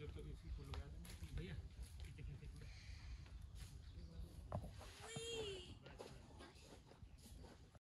мне то не